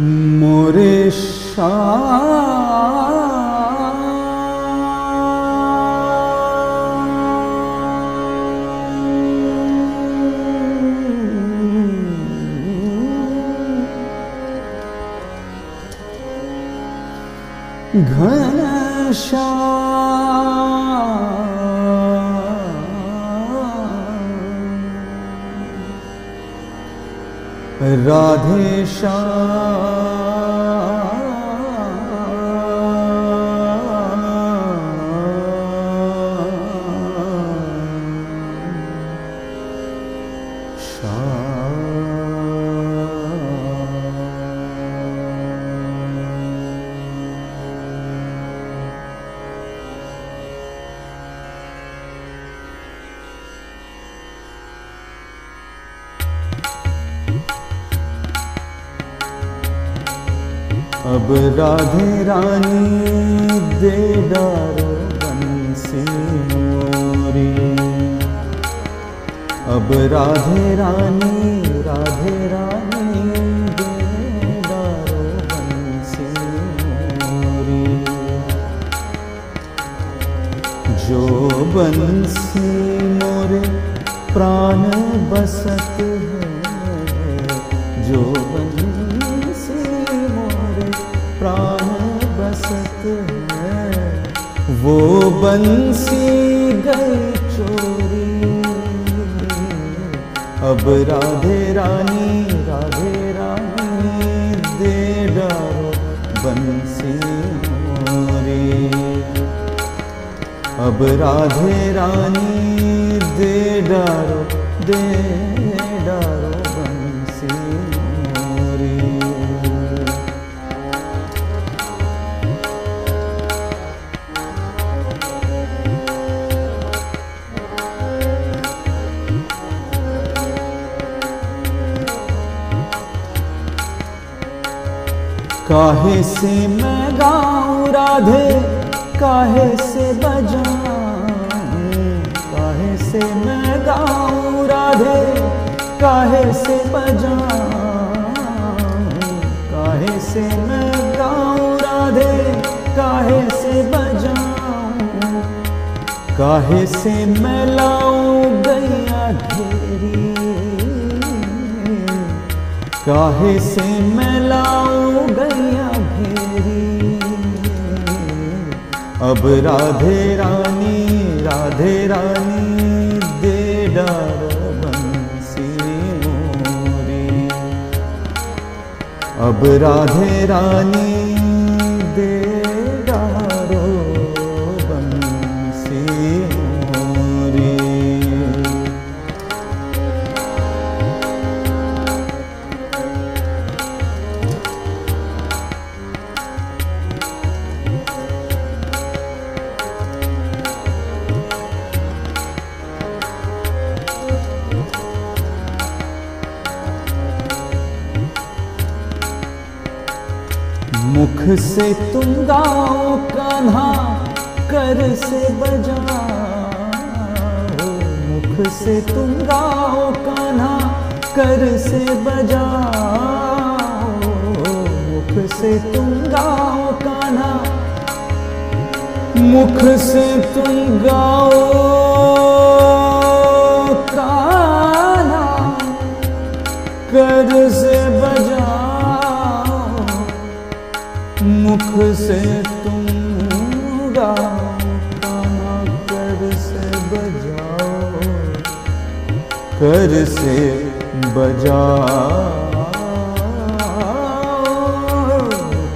मोरे शाह राधे अब राधे रानी दे डारो बंसी मोरी। अब राधे रानी राधे रानी दे डारो बंसी मोरी। जो बंसी मोरे, प्राण बसत है, जो बंसी प्राण बसत है। वो बंसी गई चोरी। अब राधे रानी राधे रानी, दे डारो बंसी मोरी। अब राधे रानी, दे डारो, दे काहे से मैं गाऊं राधे? काहे से बजाऊं? काहे से मैं गाऊं राधे? काहे से बजाऊं? काहे से मैं गाऊं राधे? काहे से बजाऊं? काहे से मैं लाऊं गैया घेरी? काहे से मैं गैया घेरी। अब राधे रानी राधे रानी, दे डर बंसी मोरी। अब राधे रानी मुख से तुम गाओ कान्हा, कर से बजाओ मुख से तुम गाओ कान्हा, कर से बजाओ मुख से तुम गाओ कान्हा, मुख से तुम गाओ। से तुम कर से बजाओ कर से बजाओ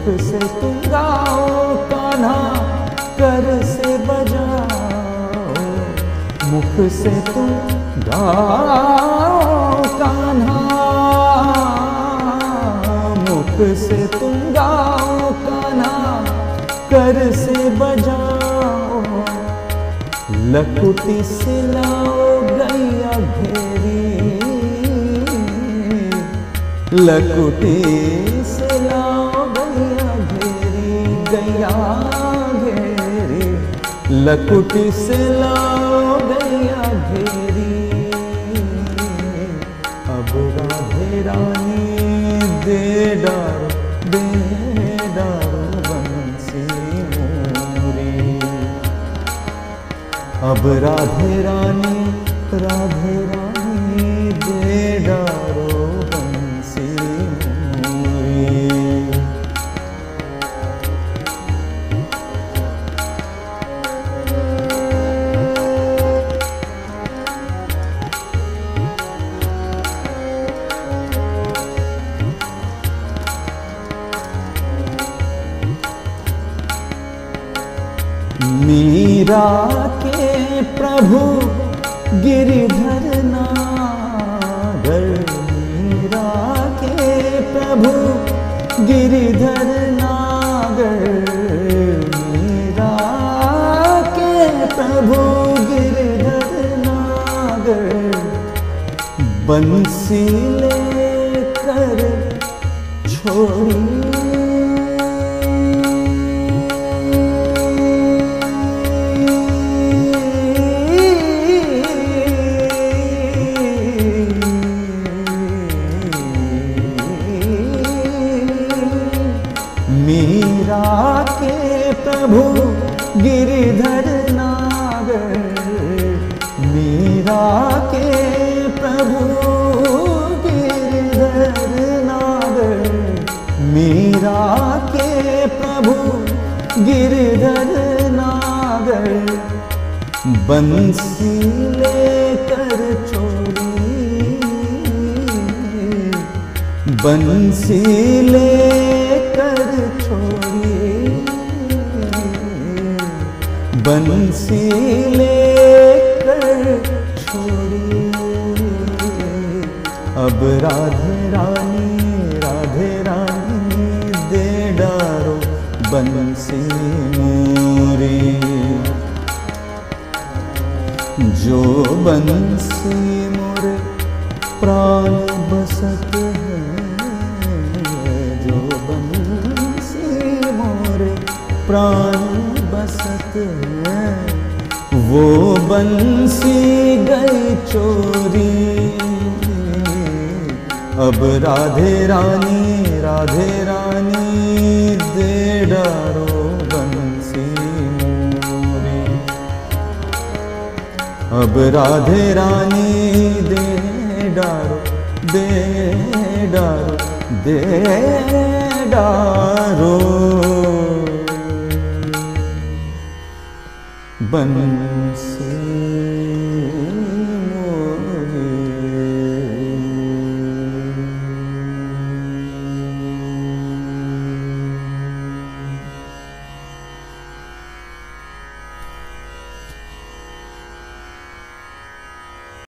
मुख से तुम गाओ, कान्हा कर से बजाओ, मुख से तुम गाओ, कान्हा, मुख से तुम गाओ, कान्हा। कर से बजाओ। लकुटी से लाओ गैया घेरी। लकुटी से लाओ गैया घेरी गैया घेरी। लकुटी से लाओ अब राधे रानी राधे रानी दे मीरा के प्रभु गिरिधर नागर। मीरा के प्रभु गिरिधर नागर। मीरा के प्रभु गिरिधर नागर। बंसी लेकर छोड़ी गिरिधर नागर, मीरा के प्रभु गिरिधर नागर, मीरा के प्रभु गिरधर नागर, बंसी लेकर छोड़ी बंसी लेकर बंसी लेकर छोड़ी अब राधे रानी राधे रानी दे डारो बंसी मोरी। जो बंसी मोरे, प्राण बसत है। जो बंसी मोरे, प्राण वो बंसी गई चोरी। अब राधे रानी राधे रानी दे डारो बंसी मोरी। अब राधे रानी दे डारो दे डारो दे डारो बंसी